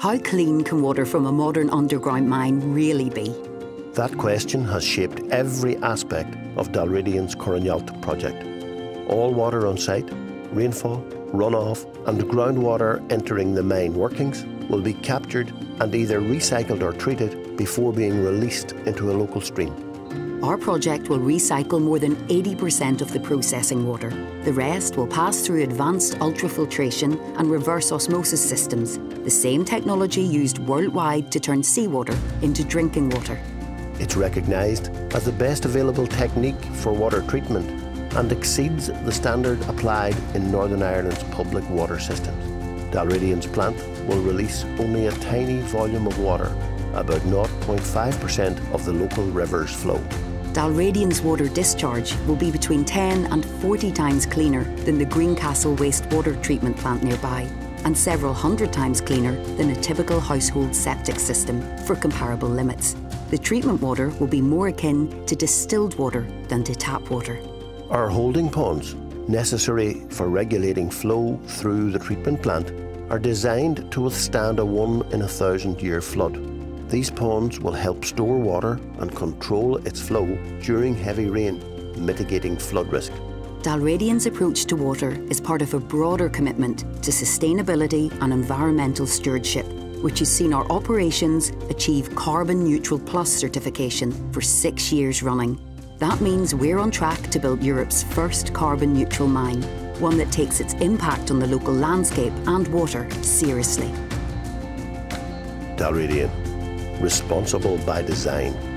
How clean can water from a modern underground mine really be? That question has shaped every aspect of Dalradian's Curraghinalt project. All water on site, rainfall, runoff, and groundwater entering the mine workings will be captured and either recycled or treated before being released into a local stream. Our project will recycle more than 80% of the processing water. The rest will pass through advanced ultrafiltration and reverse osmosis systems, the same technology used worldwide to turn seawater into drinking water. It's recognised as the best available technique for water treatment and exceeds the standard applied in Northern Ireland's public water systems. Dalradian's plant will release only a tiny volume of water, about 0.5% of the local river's flow. Dalradian's water discharge will be between 10 and 40 times cleaner than the Greencastle wastewater treatment plant nearby, and several hundred times cleaner than a typical household septic system for comparable limits. The treatment water will be more akin to distilled water than to tap water. Our holding ponds, necessary for regulating flow through the treatment plant, are designed to withstand a one in a thousand year flood. These ponds will help store water and control its flow during heavy rain, mitigating flood risk. Dalradian's approach to water is part of a broader commitment to sustainability and environmental stewardship, which has seen our operations achieve Carbon Neutral Plus certification for six years running. That means we're on track to build Europe's first carbon neutral mine, one that takes its impact on the local landscape and water seriously. Dalradian responsible by design.